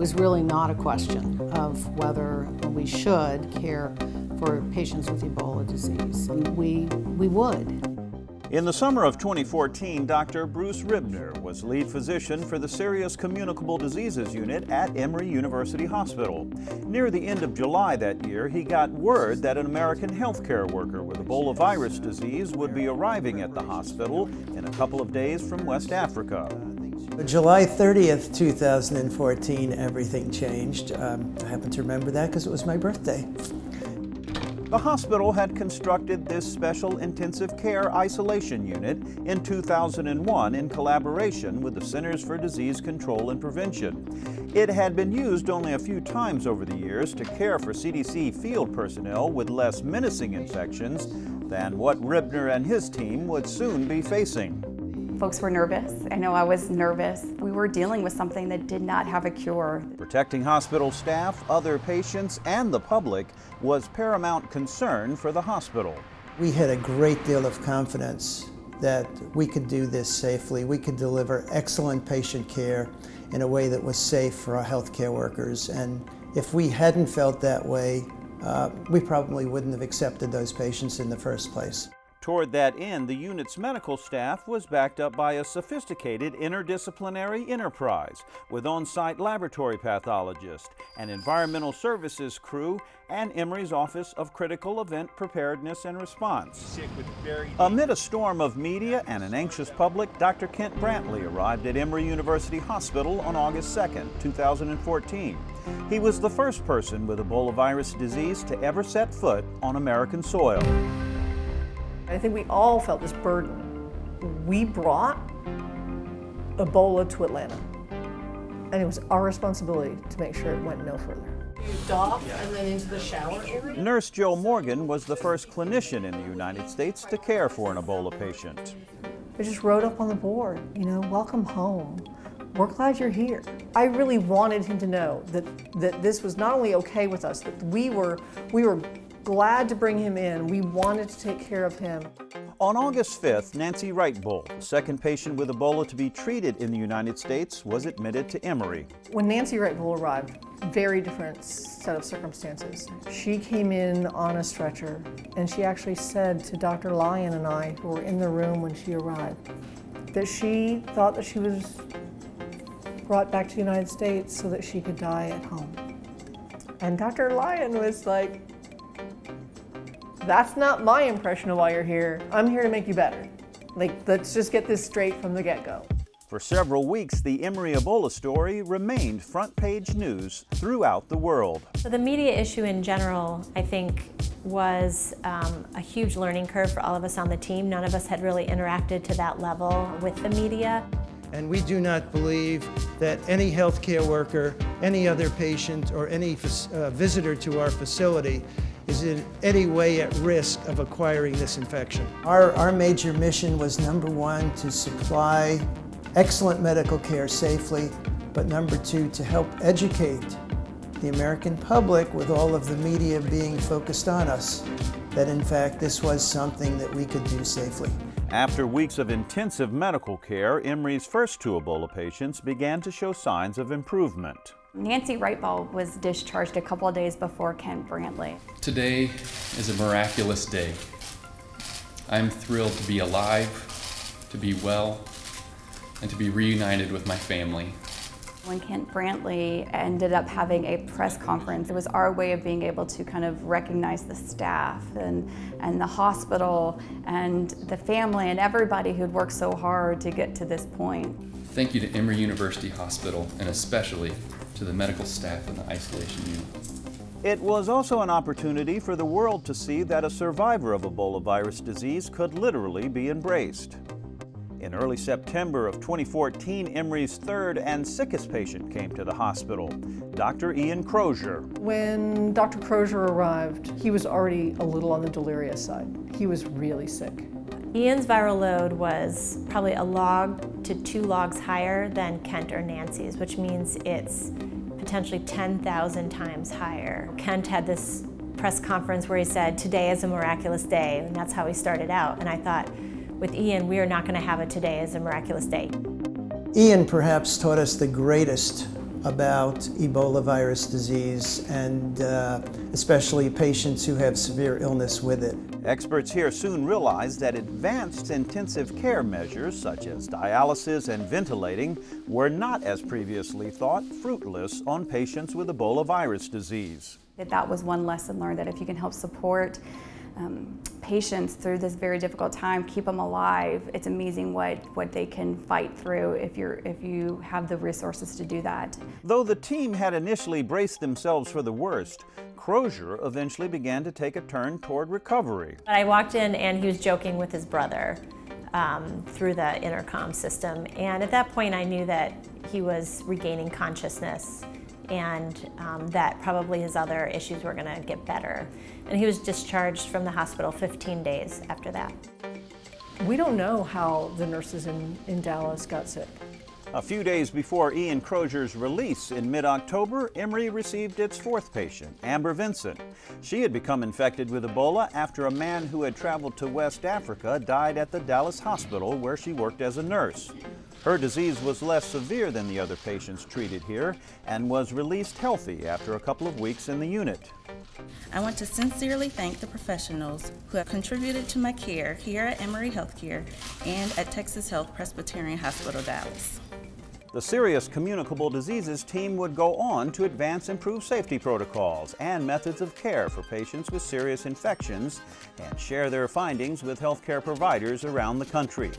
was really not a question of whether we should care for patients with Ebola disease. We, we would. In the summer of 2014, Dr. Bruce Ribner was lead physician for the Serious Communicable Diseases Unit at Emory University Hospital. Near the end of July that year, he got word that an American healthcare worker with Ebola virus disease would be arriving at the hospital in a couple of days from West Africa. July 30th, 2014, everything changed. Um, I happen to remember that because it was my birthday. The hospital had constructed this special intensive care isolation unit in 2001 in collaboration with the Centers for Disease Control and Prevention. It had been used only a few times over the years to care for CDC field personnel with less menacing infections than what Ribner and his team would soon be facing. Folks were nervous. I know I was nervous. We were dealing with something that did not have a cure. Protecting hospital staff, other patients, and the public was paramount concern for the hospital. We had a great deal of confidence that we could do this safely. We could deliver excellent patient care in a way that was safe for our healthcare workers. And if we hadn't felt that way, uh, we probably wouldn't have accepted those patients in the first place. Toward that end, the unit's medical staff was backed up by a sophisticated interdisciplinary enterprise with on-site laboratory pathologist, an environmental services crew, and Emory's Office of Critical Event Preparedness and Response. Amid a storm of media and an anxious public, Dr. Kent Brantly arrived at Emory University Hospital on August 2, 2014. He was the first person with Ebola virus disease to ever set foot on American soil. I think we all felt this burden. We brought Ebola to Atlanta, and it was our responsibility to make sure it went no further. You doff and then into the shower area? Nurse Joe Morgan was the first clinician in the United States to care for an Ebola patient. I just wrote up on the board, you know, welcome home. We're glad you're here. I really wanted him to know that, that this was not only okay with us, that we were, we were glad to bring him in. We wanted to take care of him. On August 5th, Nancy Writebol, the second patient with Ebola to be treated in the United States, was admitted to Emory. When Nancy Writebol arrived, very different set of circumstances. She came in on a stretcher, and she actually said to Dr. Lyon and I, who were in the room when she arrived, that she thought that she was brought back to the United States so that she could die at home. And Dr. Lyon was like, that's not my impression of why you're here. I'm here to make you better. Like, let's just get this straight from the get-go. For several weeks, the Emory Ebola story remained front page news throughout the world. So the media issue in general, I think, was um, a huge learning curve for all of us on the team. None of us had really interacted to that level with the media. And we do not believe that any healthcare worker, any other patient, or any uh, visitor to our facility is in any way at risk of acquiring this infection. Our, our major mission was number one, to supply excellent medical care safely, but number two, to help educate the American public with all of the media being focused on us, that in fact this was something that we could do safely. After weeks of intensive medical care, Emory's first two Ebola patients began to show signs of improvement. Nancy Writebol was discharged a couple of days before Kent Brantly. Today is a miraculous day. I'm thrilled to be alive, to be well, and to be reunited with my family. When Kent Brantly ended up having a press conference, it was our way of being able to kind of recognize the staff and, and the hospital and the family and everybody who'd worked so hard to get to this point. Thank you to Emory University Hospital and especially to the medical staff in the isolation unit. It was also an opportunity for the world to see that a survivor of Ebola virus disease could literally be embraced. In early September of 2014, Emory's third and sickest patient came to the hospital, Dr. Ian Crozier. When Dr. Crozier arrived, he was already a little on the delirious side. He was really sick. Ian's viral load was probably a log to two logs higher than Kent or Nancy's, which means it's potentially 10,000 times higher. Kent had this press conference where he said, today is a miraculous day, and that's how he started out. And I thought, with Ian, we are not going to have it today as a miraculous day. Ian perhaps taught us the greatest about Ebola virus disease and uh, especially patients who have severe illness with it. Experts here soon realized that advanced intensive care measures such as dialysis and ventilating were not, as previously thought, fruitless on patients with Ebola virus disease. That was one lesson learned that if you can help support um, patients through this very difficult time, keep them alive. It's amazing what, what they can fight through if, you're, if you have the resources to do that. Though the team had initially braced themselves for the worst, Crozier eventually began to take a turn toward recovery. I walked in and he was joking with his brother um, through the intercom system. And at that point, I knew that he was regaining consciousness and um, that probably his other issues were going to get better. And he was discharged from the hospital 15 days after that. We don't know how the nurses in, in Dallas got sick. A few days before Ian Crozier's release in mid-October, Emory received its fourth patient, Amber Vinson. She had become infected with Ebola after a man who had traveled to West Africa died at the Dallas hospital where she worked as a nurse. Her disease was less severe than the other patients treated here and was released healthy after a couple of weeks in the unit. I want to sincerely thank the professionals who have contributed to my care here at Emory Healthcare and at Texas Health Presbyterian Hospital, Dallas. The Serious Communicable Diseases team would go on to advance improved safety protocols and methods of care for patients with serious infections and share their findings with healthcare providers around the country.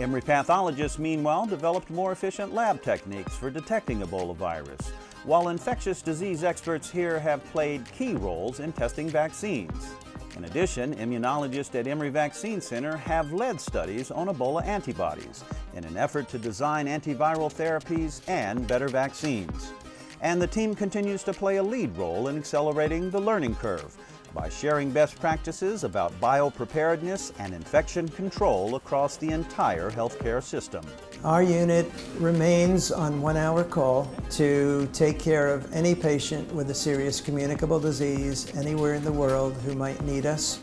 Emory pathologists, meanwhile, developed more efficient lab techniques for detecting Ebola virus, while infectious disease experts here have played key roles in testing vaccines. In addition, immunologists at Emory Vaccine Center have led studies on Ebola antibodies in an effort to design antiviral therapies and better vaccines. And the team continues to play a lead role in accelerating the learning curve by sharing best practices about biopreparedness and infection control across the entire healthcare system. Our unit remains on one hour call to take care of any patient with a serious communicable disease anywhere in the world who might need us.